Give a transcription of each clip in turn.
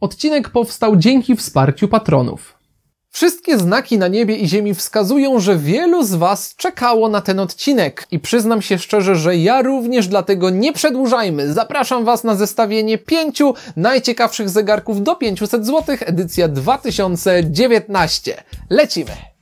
Odcinek powstał dzięki wsparciu patronów. Wszystkie znaki na niebie i ziemi wskazują, że wielu z Was czekało na ten odcinek. I przyznam się szczerze, że ja również, dlatego nie przedłużajmy. Zapraszam Was na zestawienie pięciu najciekawszych zegarków do 500 zł, edycja 2019. Lecimy!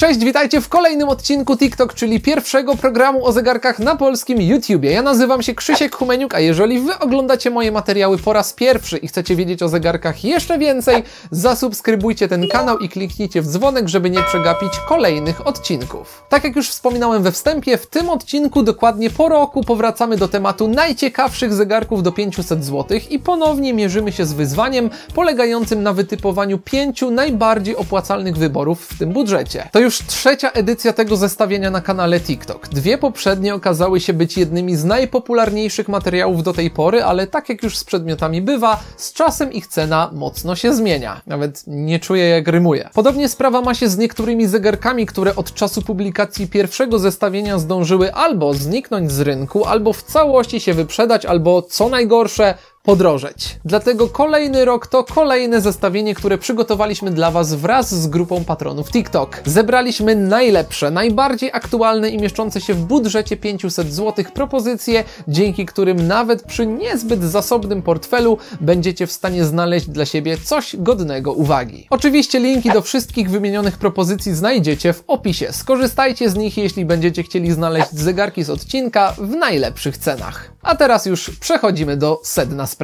Cześć, witajcie w kolejnym odcinku TikTok, czyli pierwszego programu o zegarkach na polskim YouTubie. Ja nazywam się Krzysiek Humeniuk, a jeżeli Wy oglądacie moje materiały po raz pierwszy i chcecie wiedzieć o zegarkach jeszcze więcej, zasubskrybujcie ten kanał i kliknijcie w dzwonek, żeby nie przegapić kolejnych odcinków. Tak jak już wspominałem we wstępie, w tym odcinku dokładnie po roku powracamy do tematu najciekawszych zegarków do 500 zł i ponownie mierzymy się z wyzwaniem polegającym na wytypowaniu pięciu najbardziej opłacalnych wyborów w tym budżecie. To już trzecia edycja tego zestawienia na kanale TikTok. Dwie poprzednie okazały się być jednymi z najpopularniejszych materiałów do tej pory, ale tak jak już z przedmiotami bywa, z czasem ich cena mocno się zmienia. Nawet nie czuję jak rymuje. Podobnie sprawa ma się z niektórymi zegarkami, które od czasu publikacji pierwszego zestawienia zdążyły albo zniknąć z rynku, albo w całości się wyprzedać, albo co najgorsze, podrożeć. Dlatego kolejny rok to kolejne zestawienie, które przygotowaliśmy dla Was wraz z grupą patronów TikTok. Zebraliśmy najlepsze, najbardziej aktualne i mieszczące się w budżecie 500 zł propozycje, dzięki którym nawet przy niezbyt zasobnym portfelu będziecie w stanie znaleźć dla siebie coś godnego uwagi. Oczywiście linki do wszystkich wymienionych propozycji znajdziecie w opisie. Skorzystajcie z nich, jeśli będziecie chcieli znaleźć zegarki z odcinka w najlepszych cenach. A teraz już przechodzimy do sedna sprawy.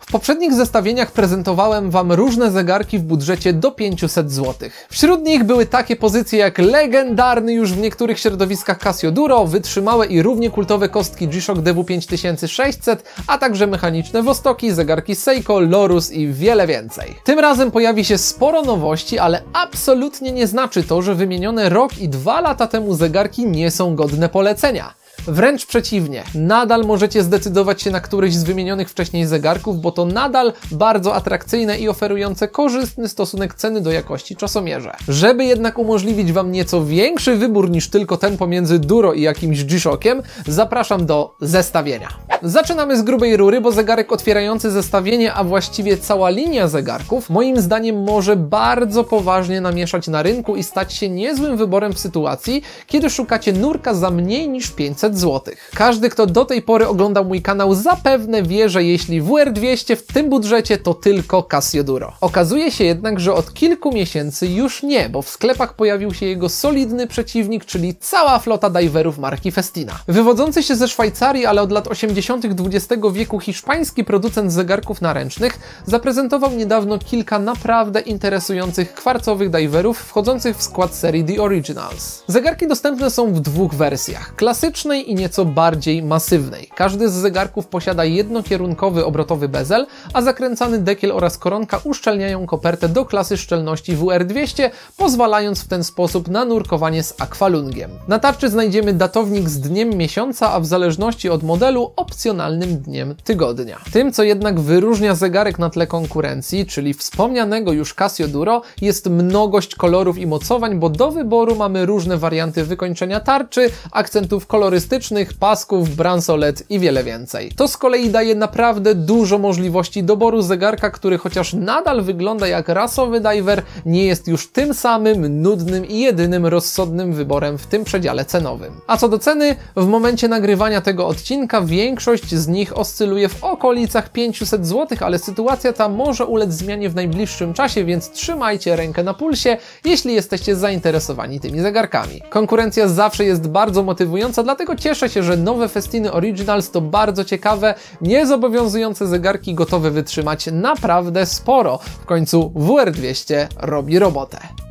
W poprzednich zestawieniach prezentowałem Wam różne zegarki w budżecie do 500 zł. Wśród nich były takie pozycje jak legendarny już w niektórych środowiskach Casio Duro, wytrzymałe i równie kultowe kostki G-Shock DW5600, a także mechaniczne Wostoki, zegarki Seiko, Lorus i wiele więcej. Tym razem pojawi się sporo nowości, ale absolutnie nie znaczy to, że wymienione rok i dwa lata temu zegarki nie są godne polecenia. Wręcz przeciwnie, nadal możecie zdecydować się na któryś z wymienionych wcześniej zegarków, bo to nadal bardzo atrakcyjne i oferujące korzystny stosunek ceny do jakości czasomierze. Żeby jednak umożliwić Wam nieco większy wybór niż tylko ten pomiędzy Duro i jakimś G-Shockiem, zapraszam do zestawienia. Zaczynamy z grubej rury, bo zegarek otwierający zestawienie, a właściwie cała linia zegarków, moim zdaniem może bardzo poważnie namieszać na rynku i stać się niezłym wyborem w sytuacji, kiedy szukacie nurka za mniej niż 500 zł. Każdy, kto do tej pory oglądał mój kanał, zapewne wie, że jeśli WR200 w tym budżecie, to tylko Casio Duro. Okazuje się jednak, że od kilku miesięcy już nie, bo w sklepach pojawił się jego solidny przeciwnik, czyli cała flota diverów marki Festina. Wywodzący się ze Szwajcarii, ale od lat 80. XX wieku hiszpański producent zegarków naręcznych zaprezentował niedawno kilka naprawdę interesujących kwarcowych diverów wchodzących w skład serii The Originals. Zegarki dostępne są w dwóch wersjach: klasycznej i nieco bardziej masywnej. Każdy z zegarków posiada jednokierunkowy obrotowy bezel, a zakręcany dekiel oraz koronka uszczelniają kopertę do klasy szczelności WR200, pozwalając w ten sposób na nurkowanie z akwalungiem. Na tarczy znajdziemy datownik z dniem miesiąca, a w zależności od modelu opcjonalnym dniem tygodnia. Tym, co jednak wyróżnia zegarek na tle konkurencji, czyli wspomnianego już Casio Duro, jest mnogość kolorów i mocowań, bo do wyboru mamy różne warianty wykończenia tarczy, akcentów kolorystycznych, pasków, bransolet i wiele więcej. To z kolei daje naprawdę dużo możliwości doboru zegarka, który chociaż nadal wygląda jak rasowy diver, nie jest już tym samym nudnym i jedynym rozsądnym wyborem w tym przedziale cenowym. A co do ceny, w momencie nagrywania tego odcinka większość z nich oscyluje w okolicach 500 zł, ale sytuacja ta może ulec zmianie w najbliższym czasie, więc trzymajcie rękę na pulsie, jeśli jesteście zainteresowani tymi zegarkami. Konkurencja zawsze jest bardzo motywująca, dlatego cieszę się, że nowe Festiny Originals to bardzo ciekawe, niezobowiązujące zegarki gotowe wytrzymać naprawdę sporo. W końcu WR200 robi robotę.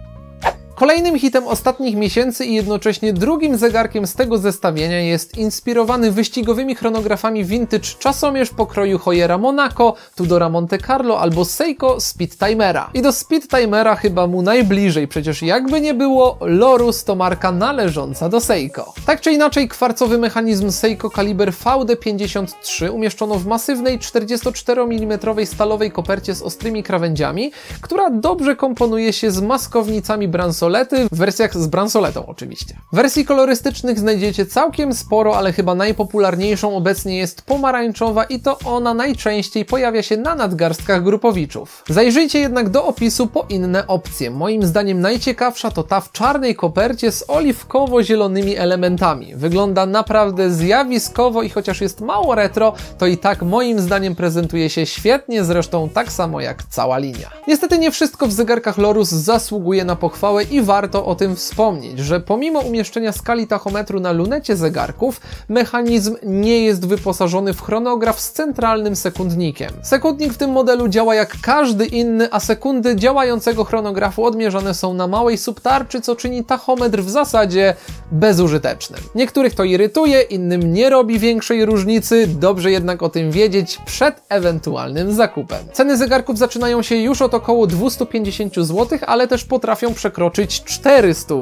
Kolejnym hitem ostatnich miesięcy i jednocześnie drugim zegarkiem z tego zestawienia jest inspirowany wyścigowymi chronografami vintage czasomierz pokroju Hojera Monaco, Tudora Monte Carlo albo Seiko Speed Timera. I do Speed Timera chyba mu najbliżej, przecież jakby nie było, Lorus to marka należąca do Seiko. Tak czy inaczej, kwarcowy mechanizm Seiko kaliber VD53 umieszczono w masywnej 44 mm stalowej kopercie z ostrymi krawędziami, która dobrze komponuje się z maskownicami Bransol fiolety w wersjach z bransoletą oczywiście. Wersji kolorystycznych znajdziecie całkiem sporo, ale chyba najpopularniejszą obecnie jest pomarańczowa i to ona najczęściej pojawia się na nadgarstkach grupowiczów. Zajrzyjcie jednak do opisu po inne opcje. Moim zdaniem najciekawsza to ta w czarnej kopercie z oliwkowo-zielonymi elementami. Wygląda naprawdę zjawiskowo i chociaż jest mało retro, to i tak moim zdaniem prezentuje się świetnie, zresztą tak samo jak cała linia. Niestety nie wszystko w zegarkach Lorus zasługuje na pochwałę i warto o tym wspomnieć, że pomimo umieszczenia skali tachometru na lunecie zegarków, mechanizm nie jest wyposażony w chronograf z centralnym sekundnikiem. Sekundnik w tym modelu działa jak każdy inny, a sekundy działającego chronografu odmierzane są na małej subtarczy, co czyni tachometr w zasadzie bezużytecznym. Niektórych to irytuje, innym nie robi większej różnicy, dobrze jednak o tym wiedzieć przed ewentualnym zakupem. Ceny zegarków zaczynają się już od około 250 zł, ale też potrafią przekroczyć 400.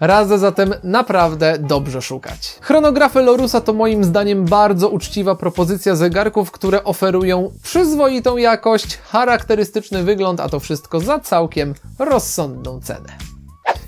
Radzę zatem naprawdę dobrze szukać. Chronografy Lorusa to moim zdaniem bardzo uczciwa propozycja zegarków, które oferują przyzwoitą jakość, charakterystyczny wygląd, a to wszystko za całkiem rozsądną cenę.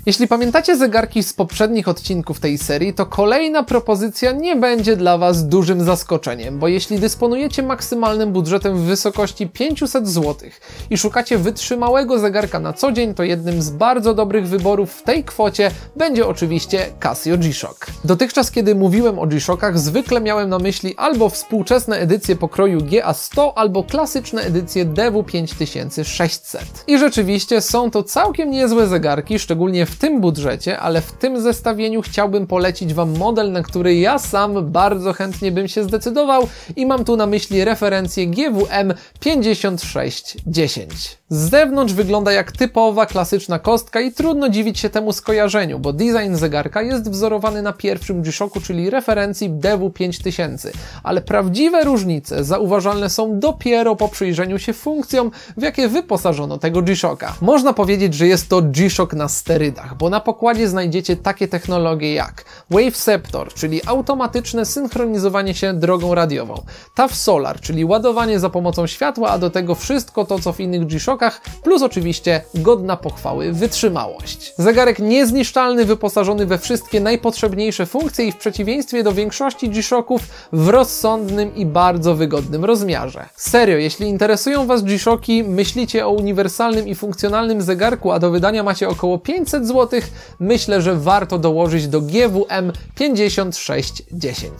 Jeśli pamiętacie zegarki z poprzednich odcinków tej serii, to kolejna propozycja nie będzie dla Was dużym zaskoczeniem, bo jeśli dysponujecie maksymalnym budżetem w wysokości 500 zł i szukacie wytrzymałego zegarka na co dzień, to jednym z bardzo dobrych wyborów w tej kwocie będzie oczywiście Casio G-Shock. Dotychczas, kiedy mówiłem o G-Shockach, zwykle miałem na myśli albo współczesne edycje pokroju GA100, albo klasyczne edycje DW5600. I rzeczywiście są to całkiem niezłe zegarki, szczególnie w tym budżecie, ale w tym zestawieniu chciałbym polecić Wam model, na który ja sam bardzo chętnie bym się zdecydował i mam tu na myśli referencję GWM 5610. Z zewnątrz wygląda jak typowa, klasyczna kostka i trudno dziwić się temu skojarzeniu, bo design zegarka jest wzorowany na pierwszym G-Shocku, czyli referencji DW5000, ale prawdziwe różnice zauważalne są dopiero po przyjrzeniu się funkcjom, w jakie wyposażono tego G-Shocka. Można powiedzieć, że jest to G-Shock na sterydach, bo na pokładzie znajdziecie takie technologie jak Waveceptor, czyli automatyczne synchronizowanie się drogą radiową, TAF Solar, czyli ładowanie za pomocą światła, a do tego wszystko to, co w innych G-Shockach, plus oczywiście godna pochwały wytrzymałość. Zegarek niezniszczalny, wyposażony we wszystkie najpotrzebniejsze funkcje i w przeciwieństwie do większości G-Shocków w rozsądnym i bardzo wygodnym rozmiarze. Serio, jeśli interesują Was G-Shocki, myślicie o uniwersalnym i funkcjonalnym zegarku, a do wydania macie około 500 zł, myślę, że warto dołożyć do GWM 5610.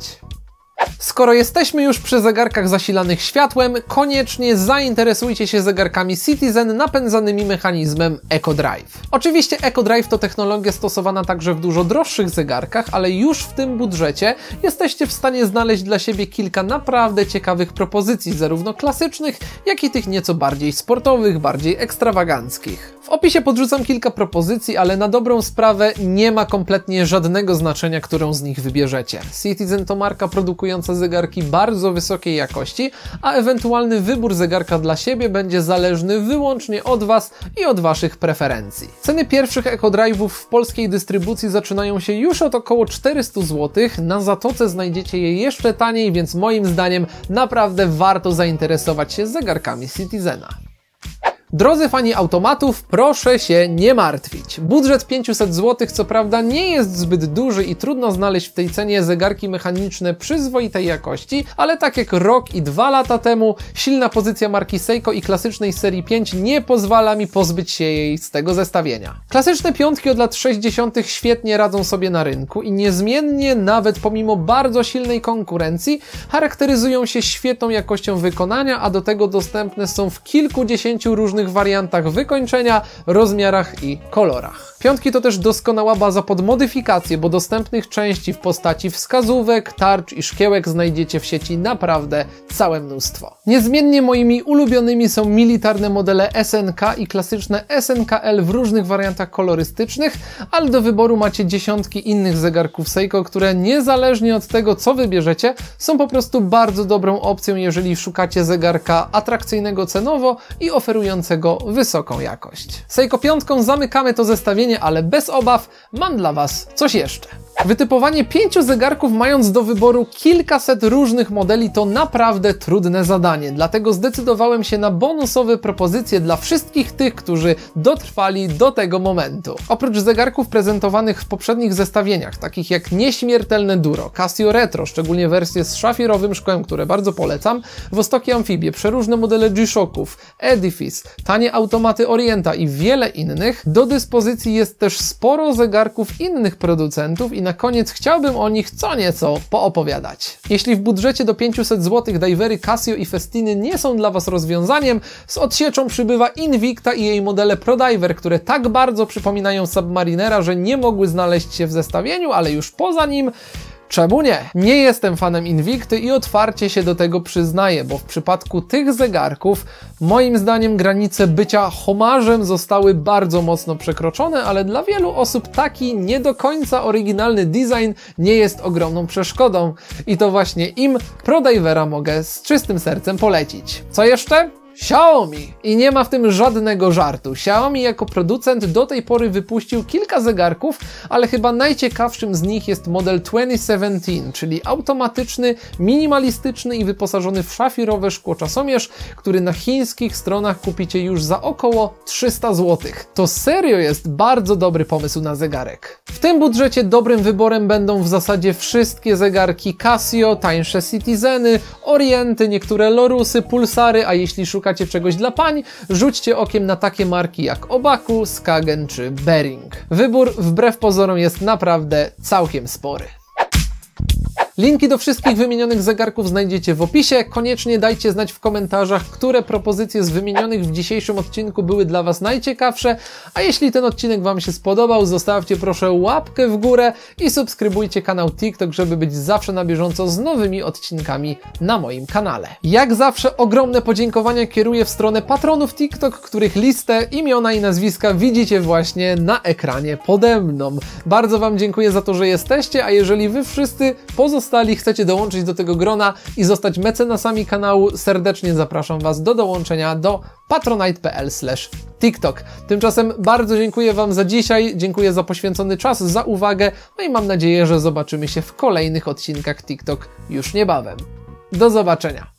Skoro jesteśmy już przy zegarkach zasilanych światłem, koniecznie zainteresujcie się zegarkami Citizen napędzanymi mechanizmem EcoDrive. Oczywiście EcoDrive to technologia stosowana także w dużo droższych zegarkach, ale już w tym budżecie jesteście w stanie znaleźć dla siebie kilka naprawdę ciekawych propozycji, zarówno klasycznych, jak i tych nieco bardziej sportowych, bardziej ekstrawaganckich. W opisie podrzucam kilka propozycji, ale na dobrą sprawę nie ma kompletnie żadnego znaczenia, którą z nich wybierzecie. Citizen to marka produkująca zegarki bardzo wysokiej jakości, a ewentualny wybór zegarka dla siebie będzie zależny wyłącznie od Was i od Waszych preferencji. Ceny pierwszych EcoDrive'ów w polskiej dystrybucji zaczynają się już od około 400 zł, na Zatoce znajdziecie je jeszcze taniej, więc moim zdaniem naprawdę warto zainteresować się zegarkami Citizena. Drodzy fani automatów, proszę się nie martwić. Budżet 500 zł co prawda nie jest zbyt duży i trudno znaleźć w tej cenie zegarki mechaniczne przyzwoitej jakości, ale tak jak rok i dwa lata temu, silna pozycja marki Seiko i klasycznej serii 5 nie pozwala mi pozbyć się jej z tego zestawienia. Klasyczne piątki od lat 60. świetnie radzą sobie na rynku i niezmiennie, nawet pomimo bardzo silnej konkurencji, charakteryzują się świetną jakością wykonania, a do tego dostępne są w kilkudziesięciu różnych różnych wariantach wykończenia, rozmiarach i kolorach. Piątki to też doskonała baza pod modyfikację, bo dostępnych części w postaci wskazówek, tarcz i szkiełek znajdziecie w sieci naprawdę całe mnóstwo. Niezmiennie moimi ulubionymi są militarne modele SNK i klasyczne SNKL w różnych wariantach kolorystycznych, ale do wyboru macie dziesiątki innych zegarków Seiko, które niezależnie od tego co wybierzecie, są po prostu bardzo dobrą opcją, jeżeli szukacie zegarka atrakcyjnego cenowo i oferującego wysoką jakość. Seiko piątką zamykamy to zestawienie, ale bez obaw mam dla Was coś jeszcze. Wytypowanie pięciu zegarków mając do wyboru kilkaset różnych modeli to naprawdę trudne zadanie, dlatego zdecydowałem się na bonusowe propozycje dla wszystkich tych, którzy dotrwali do tego momentu. Oprócz zegarków prezentowanych w poprzednich zestawieniach, takich jak nieśmiertelne Duro, Casio Retro, szczególnie wersje z szafirowym szkłem, które bardzo polecam, Wostoki Amfibie, przeróżne modele G-Shocków, Edifice, tanie automaty Orienta i wiele innych, do dyspozycji jest też sporo zegarków innych producentów i na koniec chciałbym o nich co nieco poopowiadać. Jeśli w budżecie do 500 zł divery Casio i Festiny nie są dla Was rozwiązaniem, z odsieczą przybywa Invicta i jej modele ProDiver, które tak bardzo przypominają Submarinera, że nie mogły znaleźć się w zestawieniu, ale już poza nim Czemu nie? Nie jestem fanem Invicty i otwarcie się do tego przyznaję, bo w przypadku tych zegarków moim zdaniem granice bycia homarzem zostały bardzo mocno przekroczone, ale dla wielu osób taki nie do końca oryginalny design nie jest ogromną przeszkodą. I to właśnie im ProDivera mogę z czystym sercem polecić. Co jeszcze? Xiaomi! I nie ma w tym żadnego żartu. Xiaomi jako producent do tej pory wypuścił kilka zegarków, ale chyba najciekawszym z nich jest model 2017, czyli automatyczny, minimalistyczny i wyposażony w szafirowe szkło czasomierz, który na chińskich stronach kupicie już za około 300 zł. To serio jest bardzo dobry pomysł na zegarek. W tym budżecie dobrym wyborem będą w zasadzie wszystkie zegarki Casio, tańsze Citizeny, Orienty, niektóre Lorusy, Pulsary, a jeśli szukacie szukacie czegoś dla pań, rzućcie okiem na takie marki jak Obaku, Skagen czy Bering. Wybór wbrew pozorom jest naprawdę całkiem spory. Linki do wszystkich wymienionych zegarków znajdziecie w opisie. Koniecznie dajcie znać w komentarzach, które propozycje z wymienionych w dzisiejszym odcinku były dla Was najciekawsze. A jeśli ten odcinek Wam się spodobał, zostawcie proszę łapkę w górę i subskrybujcie kanał TikTok, żeby być zawsze na bieżąco z nowymi odcinkami na moim kanale. Jak zawsze ogromne podziękowania kieruję w stronę patronów TikTok, których listę, imiona i nazwiska widzicie właśnie na ekranie pode mną. Bardzo Wam dziękuję za to, że jesteście, a jeżeli Wy wszyscy pozostali pozostali chcecie dołączyć do tego grona i zostać mecenasami kanału, serdecznie zapraszam Was do dołączenia do patronite.pl TikTok. Tymczasem bardzo dziękuję Wam za dzisiaj, dziękuję za poświęcony czas, za uwagę, no i mam nadzieję, że zobaczymy się w kolejnych odcinkach TikTok już niebawem. Do zobaczenia.